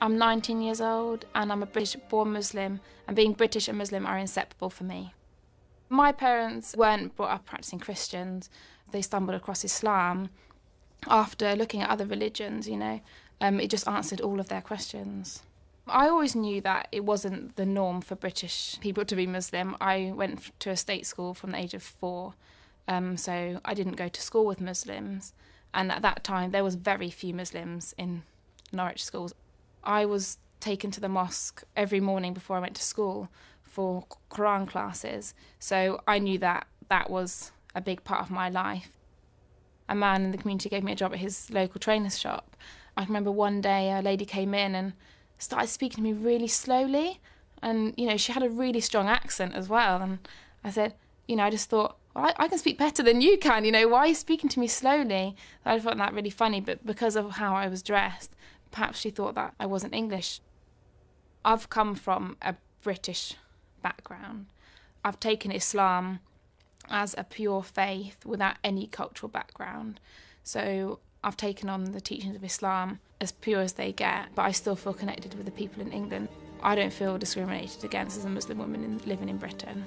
I'm 19 years old and I'm a British born Muslim, and being British and Muslim are inseparable for me. My parents weren't brought up practicing Christians, they stumbled across Islam after looking at other religions, you know. Um, it just answered all of their questions. I always knew that it wasn't the norm for British people to be Muslim. I went to a state school from the age of four, um, so I didn't go to school with Muslims. And at that time, there was very few Muslims in Norwich schools. I was taken to the mosque every morning before I went to school for Quran classes, so I knew that that was a big part of my life. A man in the community gave me a job at his local trainer's shop. I remember one day a lady came in and started speaking to me really slowly, and you know she had a really strong accent as well. And I said, you know, I just thought, well, I, I, can speak better than you can. You know, why are you speaking to me slowly? I found that really funny, but because of how I was dressed, perhaps she thought that I wasn't English. I've come from a British background. I've taken Islam as a pure faith without any cultural background. So I've taken on the teachings of Islam as pure as they get, but I still feel connected with the people in England. I don't feel discriminated against as a Muslim woman in, living in Britain.